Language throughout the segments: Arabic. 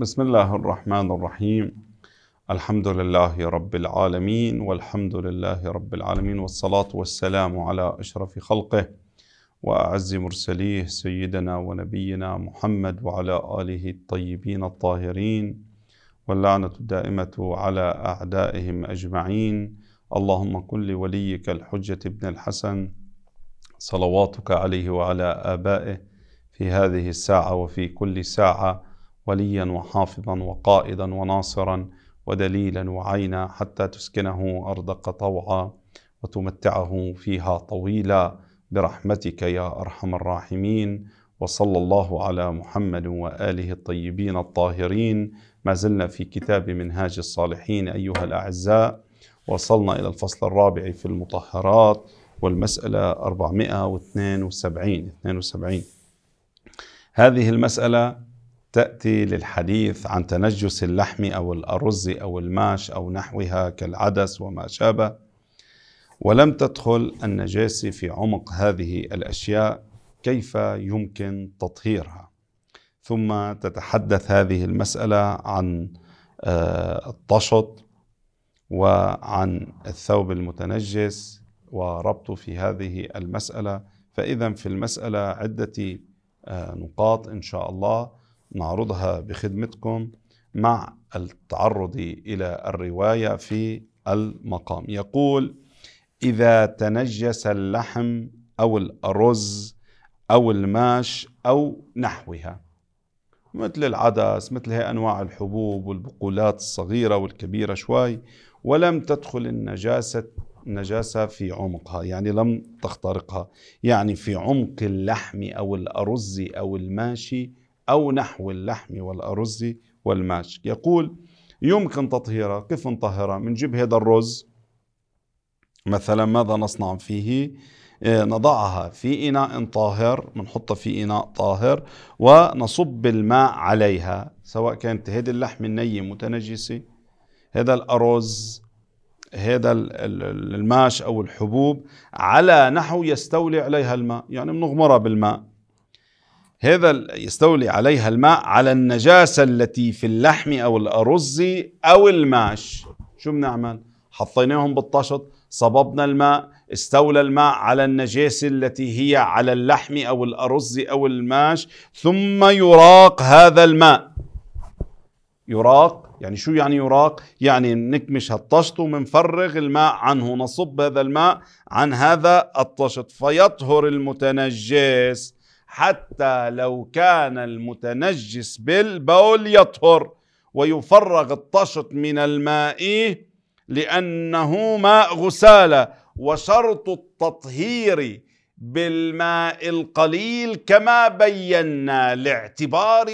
بسم الله الرحمن الرحيم الحمد لله رب العالمين والحمد لله رب العالمين والصلاة والسلام على أشرف خلقه وأعز مرسليه سيدنا ونبينا محمد وعلى آله الطيبين الطاهرين واللعنة الدائمة على أعدائهم أجمعين اللهم كن لوليك الحجة ابن الحسن صلواتك عليه وعلى آبائه في هذه الساعة وفي كل ساعة وليا وحافظا وقائدا وناصرا ودليلا وعينا حتى تسكنه أرضك طوعا وتمتعه فيها طويلا برحمتك يا أرحم الراحمين وصلى الله على محمد وآله الطيبين الطاهرين ما زلنا في كتاب منهاج الصالحين أيها الأعزاء وصلنا إلى الفصل الرابع في المطهرات والمسألة 472 72 هذه المسألة تأتي للحديث عن تنجس اللحم أو الأرز أو الماش أو نحوها كالعدس وما شابه. ولم تدخل النجاسة في عمق هذه الأشياء كيف يمكن تطهيرها. ثم تتحدث هذه المسألة عن آه، الطشط وعن الثوب المتنجس وربط في هذه المسألة. فإذا في المسألة عدة آه، نقاط إن شاء الله. نعرضها بخدمتكم مع التعرض إلى الرواية في المقام. يقول إذا تنجس اللحم أو الأرز أو الماش أو نحوها مثل العدس مثل هي أنواع الحبوب والبقولات الصغيرة والكبيرة شوي ولم تدخل النجاسة النجاسة في عمقها يعني لم تخترقها يعني في عمق اللحم أو الأرز أو الماشي أو نحو اللحم والأرز والماش. يقول يمكن تطهيرها كيف نطهرها؟ بنجيب هذا الرز مثلا ماذا نصنع فيه؟ إيه، نضعها في إناء طاهر بنحطها في إناء طاهر ونصب الماء عليها. سواء كانت هذه اللحم النية متنجسة هذا الأرز هذا الماش أو الحبوب على نحو يستولي عليها الماء. يعني بنغمرها بالماء. هذا يستولي عليها الماء على النجاسة التي في اللحم أو الأرز أو الماش. شو بنعمل؟ حطيناهم بالطشط صببنا الماء استولى الماء على النجاسة التي هي على اللحم أو الأرز أو الماش ثم يراق هذا الماء. يراق؟ يعني شو يعني يراق؟ يعني نكمش هالطشط ومنفرغ الماء عنه نصب هذا الماء عن هذا الطشط فيطهر المتنجس. حتى لو كان المتنجس بالبول يطهر ويفرغ الطشط من الماء لأنه ماء غسالة وشرط التطهير بالماء القليل كما بينا لاعتبار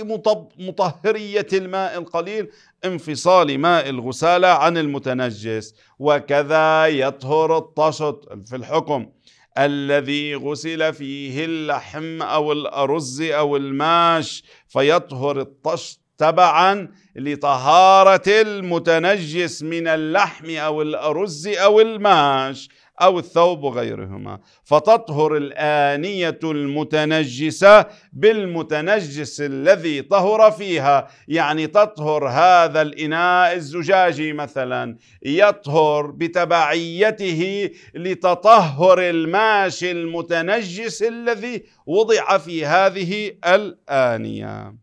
مطهرية الماء القليل انفصال ماء الغسالة عن المتنجس وكذا يطهر الطشط في الحكم الذي غسل فيه اللحم أو الأرز أو الماش فيطهر الطشط تبعا لطهارة المتنجس من اللحم أو الأرز أو الماش. أو الثوب وغيرهما. فتطهر الآنية المتنجسة بالمتنجس الذي طهر فيها. يعني تطهر هذا الإناء الزجاجي مثلا. يطهر بتبعيته لتطهر الماشي المتنجس الذي وضع في هذه الآنية.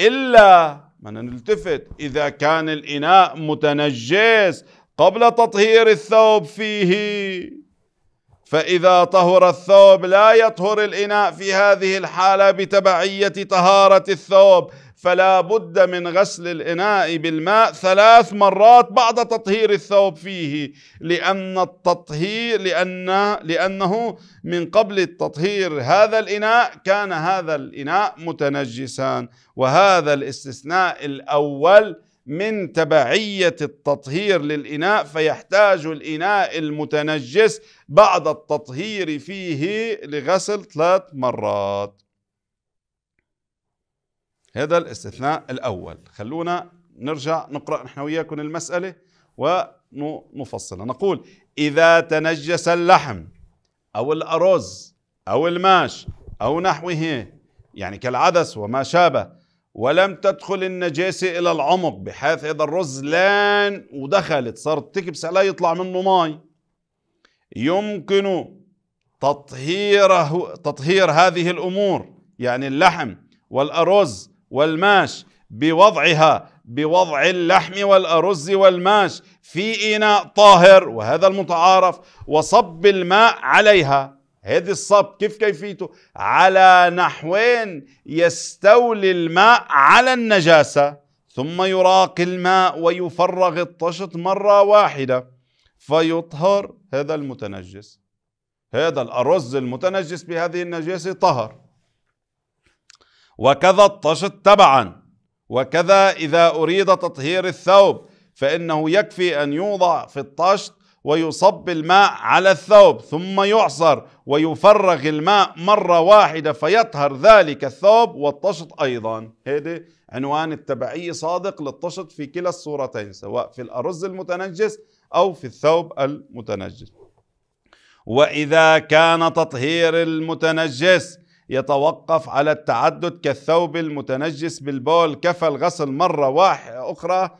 إلا من نلتفت إذا كان الإناء متنجس قبل تطهير الثوب فيه. فإذا طهر الثوب لا يطهر الإناء في هذه الحالة بتبعية طهارة الثوب فلا بد من غسل الإناء بالماء ثلاث مرات بعد تطهير الثوب فيه. لأن التطهير لأن لأنه من قبل التطهير. هذا الإناء كان هذا الإناء متنجسا. وهذا الاستثناء الأول من تبعية التطهير للإناء فيحتاج الإناء المتنجس بعد التطهير فيه لغسل ثلاث مرات. هذا الاستثناء الأول. خلونا نرجع نقرأ نحن وياكم المسألة ونفصلها. نقول إذا تنجس اللحم أو الأرز أو الماش أو نحوه يعني كالعدس وما شابه ولم تدخل النجاسة إلى العمق بحيث إذا الرز لأن ودخلت صارت تكبس عليه يطلع منه ماء يمكن تطهيره تطهير هذه الأمور يعني اللحم والأرز والماش بوضعها بوضع اللحم والأرز والماش في إناء طاهر وهذا المتعارف وصب الماء عليها. هذه الصب كيف كيفيته؟ على نحوين يستولي الماء على النجاسة ثم يراق الماء ويفرغ الطشت مرة واحدة فيطهر هذا المتنجس. هذا الأرز المتنجس بهذه النجاسة طهر. وكذا الطشت تبعا. وكذا إذا أريد تطهير الثوب فإنه يكفي أن يوضع في الطشت ويصب الماء على الثوب ثم يعصر ويفرغ الماء مرة واحدة فيطهر ذلك الثوب والطشط أيضا. هذا عنوان التبعية صادق للطشط في كلا الصورتين سواء في الأرز المتنجس أو في الثوب المتنجس. وإذا كان تطهير المتنجس يتوقف على التعدد كالثوب المتنجس بالبول كفى الغسل مرة واحدة أخرى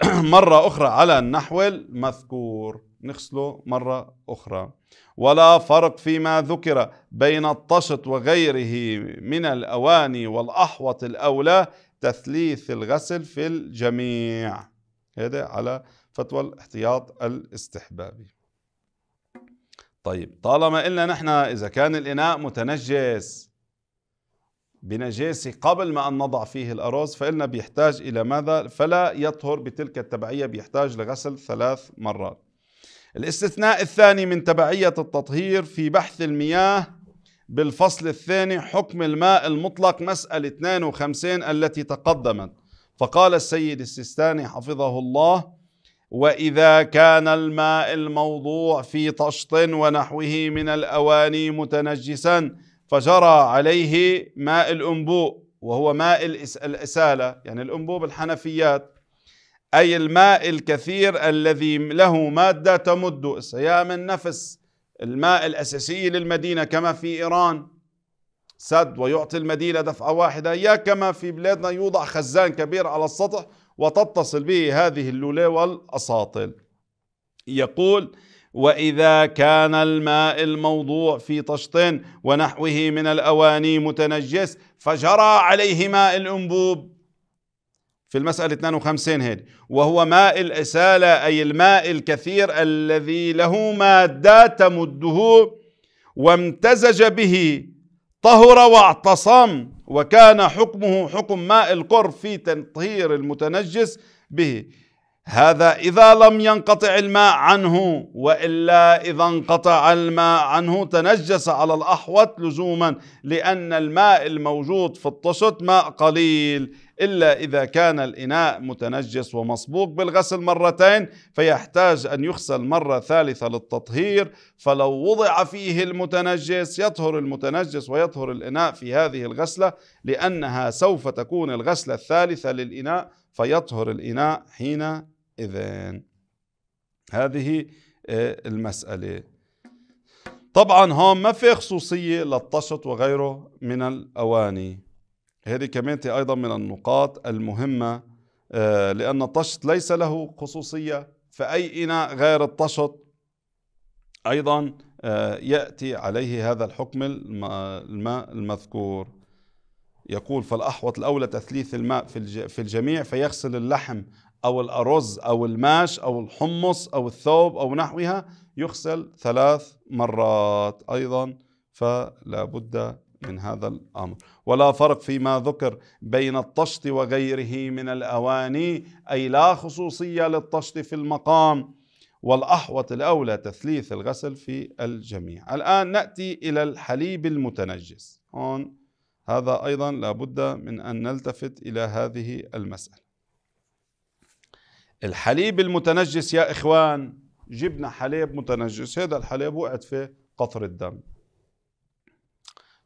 مرة أخرى على النحو المذكور نغسله مرة أخرى. ولا فرق فيما ذكر بين الطشت وغيره من الأواني والأحوط الأولى تثليث الغسل في الجميع. هذا على فتوى الاحتياط الاستحبابي. طيب طالما قلنا نحن إذا كان الإناء متنجس بنجاسة قبل ما أن نضع فيه الأرز فإلنا بيحتاج إلى ماذا؟ فلا يطهر بتلك التبعية بيحتاج لغسل ثلاث مرات الاستثناء الثاني من تبعية التطهير في بحث المياه بالفصل الثاني حكم الماء المطلق مسألة 52 التي تقدمت فقال السيد السيستاني حفظه الله وإذا كان الماء الموضوع في طشط ونحوه من الأواني متنجسا فجرى عليه ماء الأنبوء وهو ماء الإسالة يعني الانبوء بالحنفيات أي الماء الكثير الذي له مادة تمد السيام النفس الماء الأساسي للمدينة كما في إيران. سد ويعطي المدينة دفعة واحدة يا كما في بلادنا يوضع خزان كبير على السطح وتتصل به هذه اللولة والأساطل يقول وإذا كان الماء الموضوع في طشط ونحوه من الأواني متنجس فجرى عليه ماء الأنبوب. في المسألة 52 هذه وهو ماء الإسالة أي الماء الكثير الذي له مادة تمده وامتزج به طهر واعتصم وكان حكمه حكم ماء القرب في تطهير المتنجس به. هذا إذا لم ينقطع الماء عنه وإلا إذا انقطع الماء عنه تنجس على الأحوط لزوما لأن الماء الموجود في الطشت ماء قليل. إلا إذا كان الإناء متنجس ومسبوق بالغسل مرتين فيحتاج أن يغسل مرة ثالثة للتطهير. فلو وضع فيه المتنجس يطهر المتنجس ويطهر الإناء في هذه الغسلة لأنها سوف تكون الغسلة الثالثة للإناء. فيطهر الإناء حينئذ هذه آه، المسألة. طبعا هون ما في خصوصية للطشط وغيره من الأواني. هذه كمان أيضا من النقاط المهمة آه، لأن الطشط ليس له خصوصية فأي إناء غير الطشط أيضا آه، يأتي عليه هذا الحكم المذكور. يقول فالأحوط الأولى تثليث الماء في الجميع فيغسل اللحم أو الأرز أو الماش أو الحمص أو الثوب أو نحوها يغسل ثلاث مرات أيضا فلا بد من هذا الأمر. ولا فرق فيما ذكر بين الطشت وغيره من الأواني أي لا خصوصية للطشت في المقام. والأحوط الأولى تثليث الغسل في الجميع. الآن نأتي إلى الحليب المتنجس. هون هذا أيضا لابد من أن نلتفت إلى هذه المسألة. الحليب المتنجس يا إخوان جبنا حليب متنجس هذا الحليب وقعت فيه قطر الدم.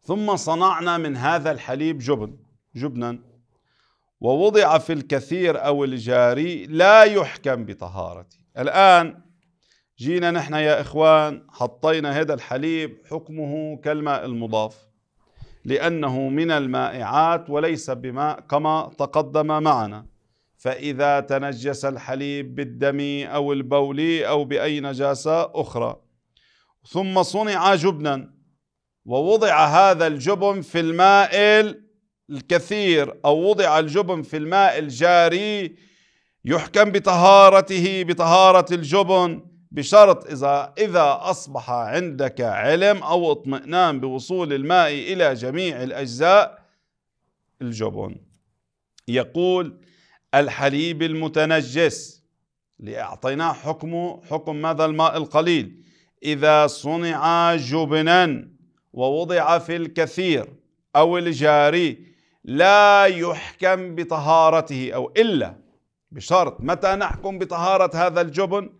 ثم صنعنا من هذا الحليب جبن جبنا ووضع في الكثير أو الجاري لا يحكم بطهارته الآن جينا نحن يا إخوان حطينا هذا الحليب حكمه كالماء المضاف. لأنه من المائعات وليس بماء كما تقدم معنا. فإذا تنجس الحليب بالدم أو البول أو بأي نجاسة أخرى. ثم صنع جبنا. ووضع هذا الجبن في الماء الكثير. أو وضع الجبن في الماء الجاري. يحكم بطهارته بطهارة الجبن. بشرط إذا إذا أصبح عندك علم أو اطمئنان بوصول الماء إلى جميع الأجزاء الجبن. يقول الحليب المتنجس لأعطيناه حكمه حكم ماذا؟ الماء القليل. إذا صنع جبنا ووضع في الكثير أو الجاري لا يحكم بطهارته أو إلا بشرط متى نحكم بطهارة هذا الجبن؟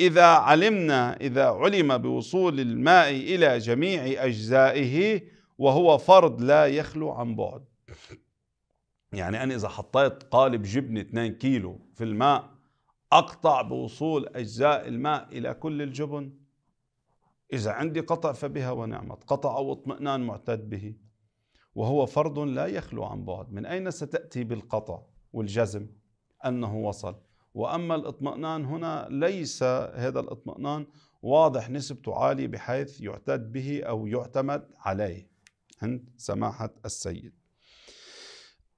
إذا علمنا إذا علم بوصول الماء إلى جميع أجزائه وهو فرض لا يخلو عن بعد. يعني أنا إذا حطيت قالب جبنة 2 كيلو في الماء أقطع بوصول أجزاء الماء إلى كل الجبن؟ إذا عندي قطع فبها ونعمت قطع أو اطمئنان معتد به. وهو فرض لا يخلو عن بعد. من أين ستأتي بالقطع والجزم؟ أنه وصل. وأما الاطمئنان هنا ليس هذا الاطمئنان واضح نسبته عالية بحيث يعتد به أو يعتمد عليه. عند سماحة السيد.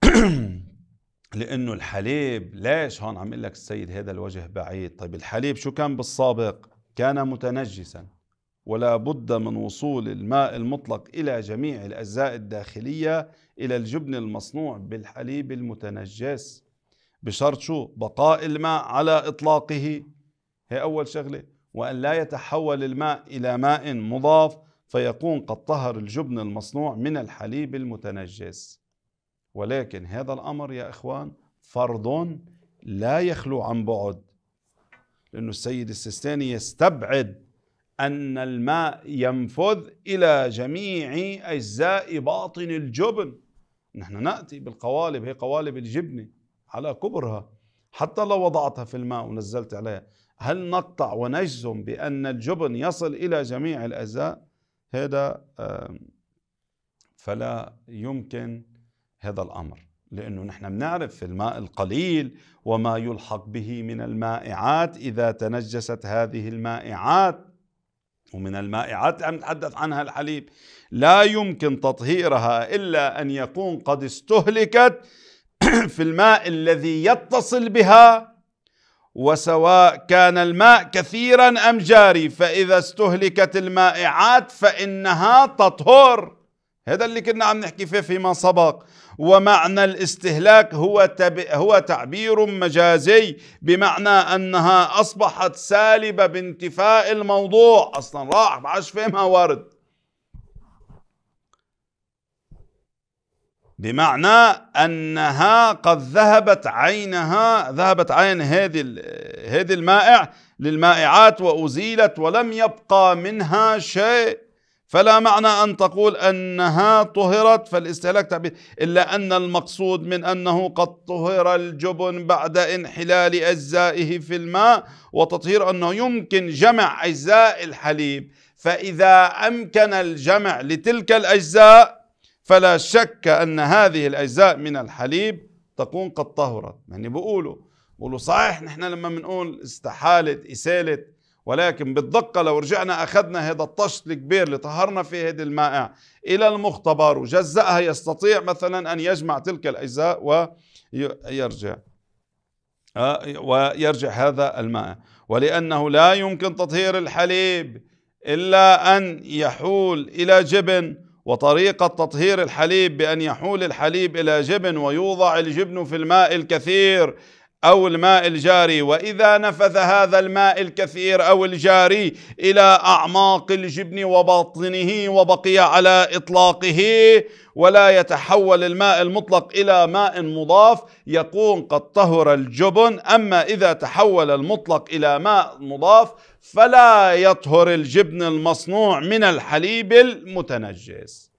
لأنه الحليب ليش هون عم لك السيد هذا الوجه بعيد؟ طيب الحليب شو كان بالسابق؟ كان متنجسا ولا بد من وصول الماء المطلق إلى جميع الأجزاء الداخلية إلى الجبن المصنوع بالحليب المتنجس. بشرط شو؟ بقاء الماء على إطلاقه. هي أول شغلة. وأن لا يتحول الماء إلى ماء مضاف فيكون قد طهر الجبن المصنوع من الحليب المتنجس. ولكن هذا الأمر يا إخوان فرض لا يخلو عن بعد. لأنه السيد السيستاني يستبعد أن الماء ينفذ إلى جميع أجزاء باطن الجبن. نحن نأتي بالقوالب هي قوالب الجبنة. على كبرها. حتى لو وضعتها في الماء ونزلت عليها هل نقطع ونجزم بأن الجبن يصل إلى جميع الأجزاء؟ هذا فلا يمكن هذا الأمر لأنه نحن بنعرف في الماء القليل وما يلحق به من المائعات إذا تنجست هذه المائعات. ومن المائعات عم نتحدث عنها الحليب. لا يمكن تطهيرها إلا أن يكون قد استهلكت في الماء الذي يتصل بها وسواء كان الماء كثيرا أم جاري فإذا استهلكت المائعات فإنها تطهر. هذا اللي كنا عم نحكي فيه فيما سبق. ومعنى الاستهلاك هو تب... هو تعبير مجازي بمعنى أنها أصبحت سالبة بانتفاء الموضوع. أصلا راح ما عادش فهمها ورد بمعنى أنها قد ذهبت عينها ذهبت عين هذه هذه المائع للمائعات وأزيلت ولم يبقى منها شيء. فلا معنى أن تقول أنها طهرت فالاستهلاك تعبير إلا أن المقصود من أنه قد طهر الجبن بعد انحلال أجزائه في الماء وتطهير أنه يمكن جمع أجزاء الحليب. فإذا أمكن الجمع لتلك الأجزاء فلا شك أن هذه الأجزاء من الحليب تكون قد طهرت. يعني بيقولوا بيقولوا صحيح نحن لما بنقول استحالت إسالت ولكن بالدقة لو رجعنا أخذنا هذا الطشت الكبير اللي طهرنا فيه هذه المائع إلى المختبر وجزأها يستطيع مثلا أن يجمع تلك الأجزاء ويرجع ويرجع هذا الماء ولأنه لا يمكن تطهير الحليب إلا أن يحول إلى جبن وطريقة تطهير الحليب بأن يحول الحليب إلى جبن ويوضع الجبن في الماء الكثير. أو الماء الجاري. وإذا نفذ هذا الماء الكثير أو الجاري إلى أعماق الجبن وباطنه وبقي على إطلاقه ولا يتحول الماء المطلق إلى ماء مضاف يكون قد طهر الجبن. أما إذا تحول المطلق إلى ماء مضاف فلا يطهر الجبن المصنوع من الحليب المتنجس.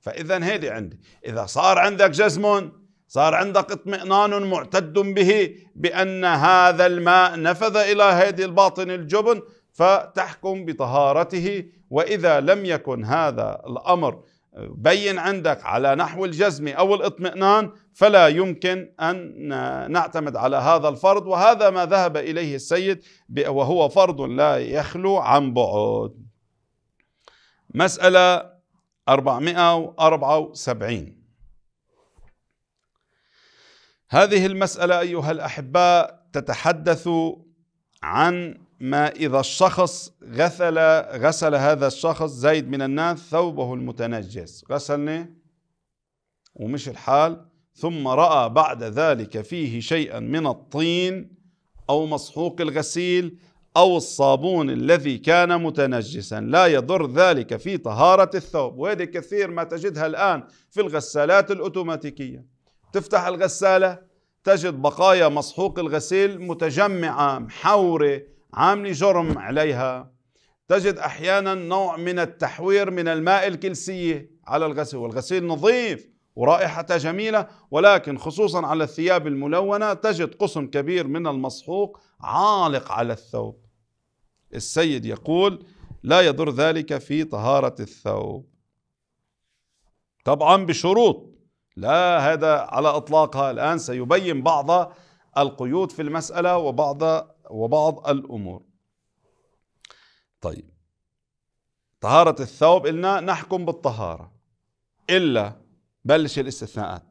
فإذا هيدي عندي. إذا صار عندك جزم صار عندك اطمئنان معتد به بأن هذا الماء نفذ إلى هذه الباطن الجبن فتحكم بطهارته وإذا لم يكن هذا الأمر بين عندك على نحو الجزم أو الإطمئنان فلا يمكن أن نعتمد على هذا الفرض وهذا ما ذهب إليه السيد وهو فرض لا يخلو عن بعد. مسألة 474 هذه المسألة أيها الأحباء تتحدث عن ما إذا الشخص غسل غسل هذا الشخص زيد من الناس ثوبه المتنجس. غسلني؟ ومش الحال. ثم رأى بعد ذلك فيه شيئا من الطين أو مسحوق الغسيل أو الصابون الذي كان متنجسا. لا يضر ذلك في طهارة الثوب. وهذه كثير ما تجدها الآن في الغسالات الأوتوماتيكية. تفتح الغسالة تجد بقايا مسحوق الغسيل متجمعة محورة عاملة جرم عليها. تجد أحيانا نوع من التحوير من الماء الكلسية على الغسيل والغسيل نظيف ورائحته جميلة ولكن خصوصا على الثياب الملونة تجد قسم كبير من المسحوق عالق على الثوب. السيد يقول لا يضر ذلك في طهارة الثوب. طبعا بشروط. لا هذا على إطلاقها الآن سيبين بعض القيود في المسألة وبعض وبعض الأمور. طيب. طهارة الثوب قلنا نحكم بالطهارة. إلا بلش الاستثناءات.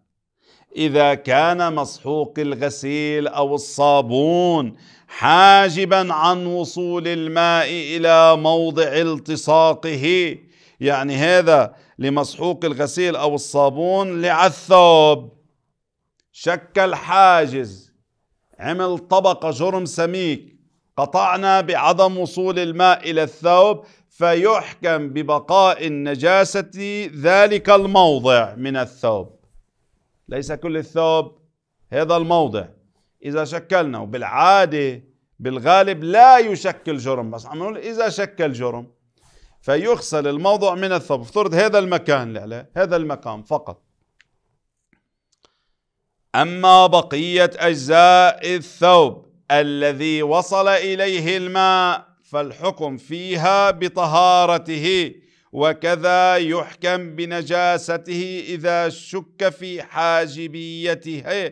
إذا كان مسحوق الغسيل أو الصابون حاجبا عن وصول الماء إلى موضع التصاقه يعني هذا لمسحوق الغسيل أو الصابون لعالثوب. شكل حاجز عمل طبقة جرم سميك. قطعنا بعدم وصول الماء إلى الثوب فيحكم ببقاء النجاسة ذلك الموضع من الثوب. ليس كل الثوب هذا الموضع. إذا شكلنا وبالعادة بالغالب لا يشكل جرم بس عم نقول إذا شكل جرم فيغسل الموضع من الثوب. افترض هذا المكان اللي عليه هذا المكان فقط. أما بقية أجزاء الثوب الذي وصل إليه الماء فالحكم فيها بطهارته وكذا يحكم بنجاسته إذا شك في حاجبيته.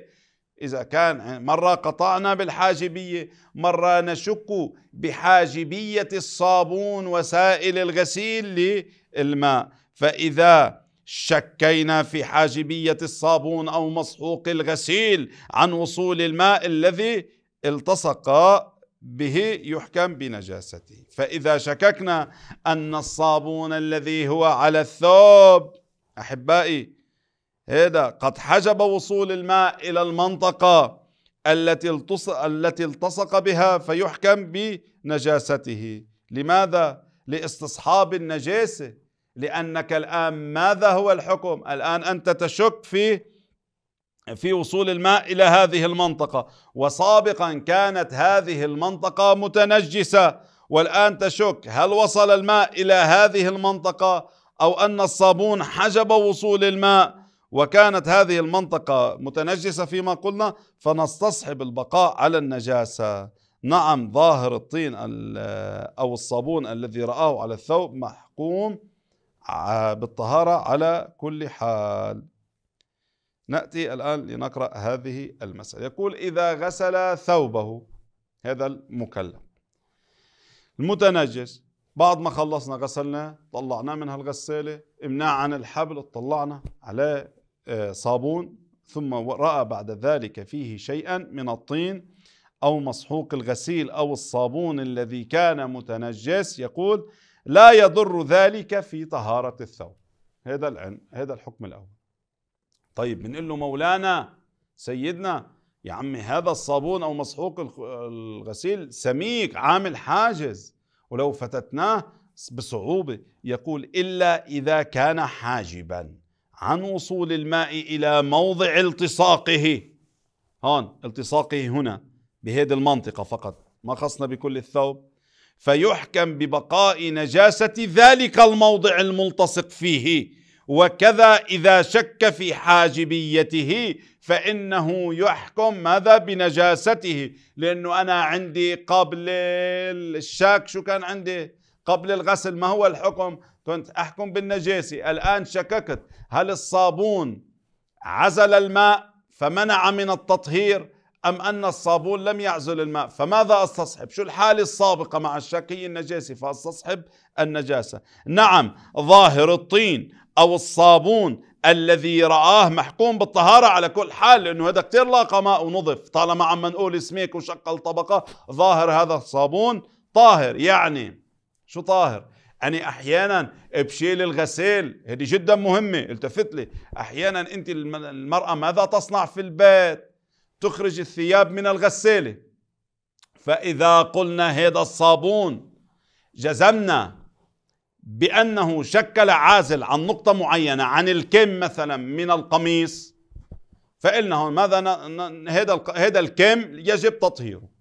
إذا كان مرة قطعنا بالحاجبية مرة نشك بحاجبية الصابون وسائل الغسيل للماء. فإذا شكينا في حاجبية الصابون أو مسحوق الغسيل عن وصول الماء الذي التصق به يحكم بنجاسته. فإذا شككنا أن الصابون الذي هو على الثوب أحبائي هذا قد حجب وصول الماء إلى المنطقة التي التصق, التي التصق بها فيحكم بنجاسته. لماذا؟ لاستصحاب النجاسة. لأنك الآن ماذا هو الحكم؟ الآن أنت تشك في في وصول الماء إلى هذه المنطقة. وسابقا كانت هذه المنطقة متنجسة. والآن تشك هل وصل الماء إلى هذه المنطقة أو أن الصابون حجب وصول الماء. وكانت هذه المنطقة متنجسة فيما قلنا فنستصحب البقاء على النجاسة. نعم ظاهر الطين أو الصابون الذي رآه على الثوب محكوم بالطهارة على كل حال. نأتي الآن لنقرأ هذه المسألة. يقول إذا غسل ثوبه هذا المكلف المتنجس بعد ما خلصنا غسلنا طلعناه من هالغسالة امناع عن الحبل طلعنا عليه صابون ثم رأى بعد ذلك فيه شيئا من الطين أو مسحوق الغسيل أو الصابون الذي كان متنجس يقول لا يضر ذلك في طهارة الثوب. هذا العلم هذا الحكم الأول. طيب بنقول له مولانا سيدنا يا عمي هذا الصابون أو مسحوق الغسيل سميك عامل حاجز ولو فتتناه بصعوبة. يقول إلا إذا كان حاجبا. عن وصول الماء إلى موضع التصاقه. هون التصاقه هنا بهذه المنطقة فقط. ما خصنا بكل الثوب. فيحكم ببقاء نجاسة ذلك الموضع الملتصق فيه. وكذا إذا شك في حاجبيته فإنه يحكم ماذا؟ بنجاسته. لأنه أنا عندي قبل الشاك شو كان عندي؟ قبل الغسل ما هو الحكم؟ كنت أحكم بالنجاسة الآن شككت. هل الصابون عزل الماء فمنع من التطهير أم أن الصابون لم يعزل الماء؟ فماذا أستصحب؟ شو الحالة السابقة مع الشك هي النجاسة فأستصحب النجاسة؟ نعم ظاهر الطين أو الصابون الذي رآه محكوم بالطهارة على كل حال لأنه هذا كتير لاقى ماء ونظف. طالما عم نقول سميك وشق الطبقة ظاهر هذا الصابون طاهر. يعني شو طاهر؟ يعني أحيانا بشيل الغسيل. هذه جدا مهمة التفت لي. أحيانا أنت المرأة ماذا تصنع في البيت؟ تخرج الثياب من الغساله فإذا قلنا هذا الصابون جزمنا بأنه شكل عازل عن نقطة معينة عن الكم مثلا من القميص فإلنا هون ماذا هذا هذا الكم يجب تطهيره.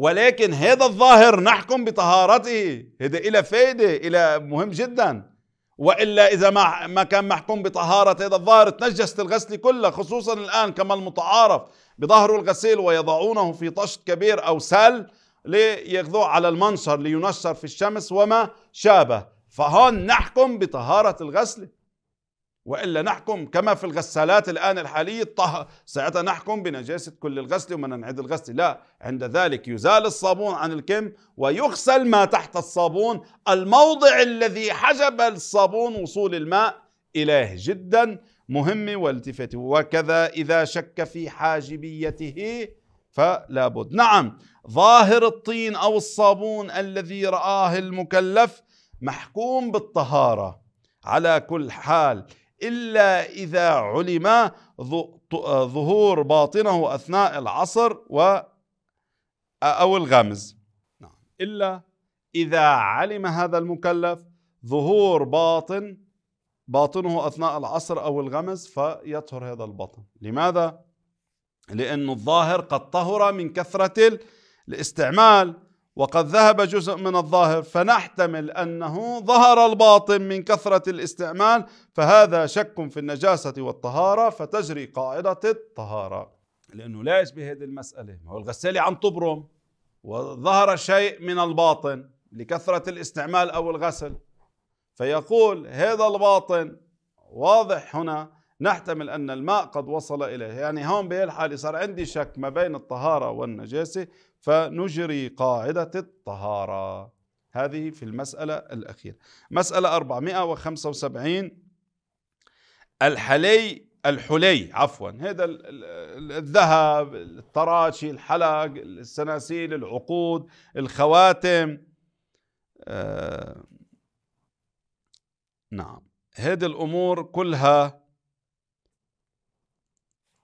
ولكن هذا الظاهر نحكم بطهارته. هذا إلى فائدة إلى مهم جدا. وإلا إذا ما ما كان محكوم بطهارة هذا الظاهر تنجست الغسل كله خصوصا الآن كما المتعارف بظهر الغسيل ويضعونه في طشت كبير أو سل ليغذوه على المنشر لينشر في الشمس وما شابه. فهون نحكم بطهارة الغسل. وإلا نحكم كما في الغسالات الآن الحالية. طه ساعتها نحكم بنجاسة كل الغسل ومن نعيد الغسل. لا عند ذلك يزال الصابون عن الكم ويغسل ما تحت الصابون. الموضع الذي حجب الصابون وصول الماء إليه جدا مهم والتفاته وكذا إذا شك في حاجبيته فلا بد. نعم ظاهر الطين أو الصابون الذي رآه المكلف محكوم بالطهارة. على كل حال إلا إذا علم ظهور باطنه أثناء العصر و أو الغمز. نعم. إلا إذا علم هذا المكلف ظهور باطن باطنه أثناء العصر أو الغمز فيطهر هذا البطن. لماذا؟ لأن الظاهر قد طهر من كثرة الاستعمال. وقد ذهب جزء من الظاهر فنحتمل أنه ظهر الباطن من كثرة الاستعمال فهذا شك في النجاسة والطهارة فتجري قاعدة الطهارة. لأنه لا يشبه هذه المسألة. هو الغسالة عم تبرم وظهر شيء من الباطن لكثرة الاستعمال أو الغسل. فيقول هذا الباطن واضح هنا نحتمل أن الماء قد وصل إليه. يعني هون بهالحالة صار عندي شك ما بين الطهارة والنجاسة. فنجري قاعدة الطهارة. هذه في المسألة الأخيرة. مسألة 475 الحلي الحلي عفوا هذا الذهب التراشي الحلق السناسيل العقود الخواتم. آه نعم. هذه الأمور كلها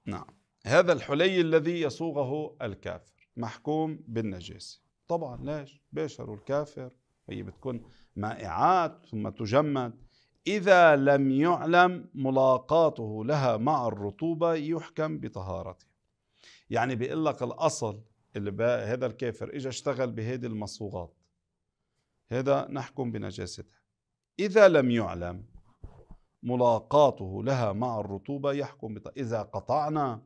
نعم. هذا الحلي الذي يصوغه الكافر محكوم بالنجاسة. طبعا. ليش؟ بيشروا الكافر هي بتكون مائعات ثم تجمد. إذا لم يعلم ملاقاته لها مع الرطوبة يحكم بطهارتها يعني بيقول لك الأصل اللي هذا الكافر إجا اشتغل بهذه المصوغات. هذا نحكم بنجاستها. إذا لم يعلم ملاقاته لها مع الرطوبة يحكم بط... إذا قطعنا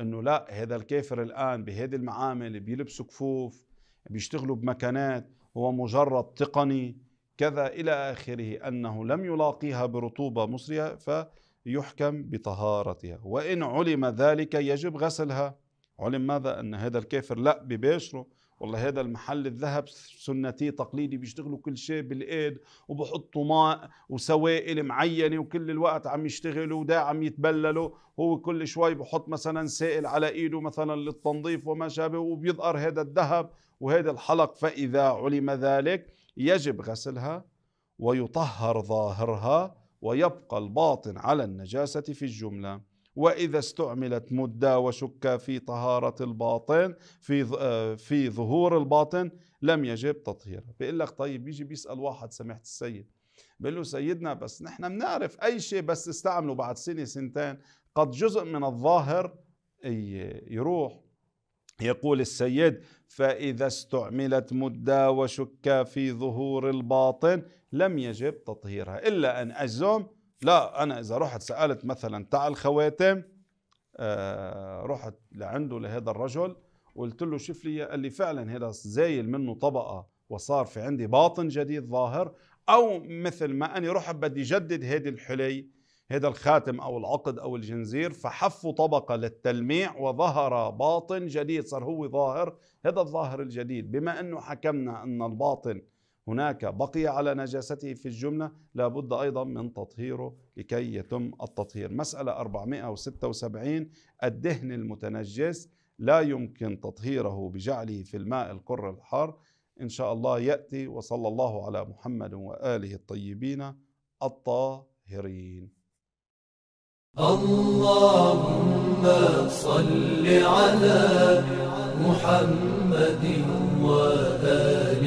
أنه لا هذا الكافر الآن بهذه المعامل بيلبسوا كفوف بيشتغلوا بمكانات هو مجرد تقني. كذا إلى آخره أنه لم يلاقيها برطوبة مصرية فيحكم بطهارتها. وإن علم ذلك يجب غسلها. علم ماذا؟ أن هذا الكافر لا بباشره والله هذا المحل الذهب سنتي تقليدي بيشتغلوا كل شيء بالإيد وبحطوا ماء وسوائل معينة وكل الوقت عم يشتغلوا ودا عم يتبللوا. هو كل شوي بحط مثلا سائل على إيده مثلا للتنظيف وما شابه وبيظهر هذا الذهب وهذا الحلق. فإذا علم ذلك يجب غسلها ويطهر ظاهرها ويبقى الباطن على النجاسة في الجملة. وإذا استعملت مدة وشك في طهارة الباطن في آه، في ظهور الباطن لم يجب تطهيرها. بيقول لك طيب بيجي بيسأل واحد سمحت السيد؟ بيقول له سيدنا بس نحن بنعرف أي شيء بس استعمله بعد سنة سنتين قد جزء من الظاهر يروح. يقول السيد فإذا استعملت مدة وشك في ظهور الباطن لم يجب تطهيرها. إلا أن أجزم لا أنا إذا رحت سألت مثلا تاع الخواتم آه رحت لعنده لهذا الرجل وقلت له شوف لي قال لي فعلا هذا زايل منه طبقة وصار في عندي باطن جديد ظاهر أو مثل ما أني رحت بدي جدد هيدي الحلي هذا الخاتم أو العقد أو الجنزير فحفوا طبقة للتلميع وظهر باطن جديد صار هو ظاهر هذا الظاهر الجديد. بما أنه حكمنا أن الباطن هناك بقي على نجاسته في الجملة لابد أيضا من تطهيره لكي يتم التطهير. مسألة 476 الدهن المتنجس لا يمكن تطهيره بجعله في الماء القر الحار. إن شاء الله يأتي وصلى الله على محمد وآله الطيبين الطاهرين. اللهم صل على محمد وآل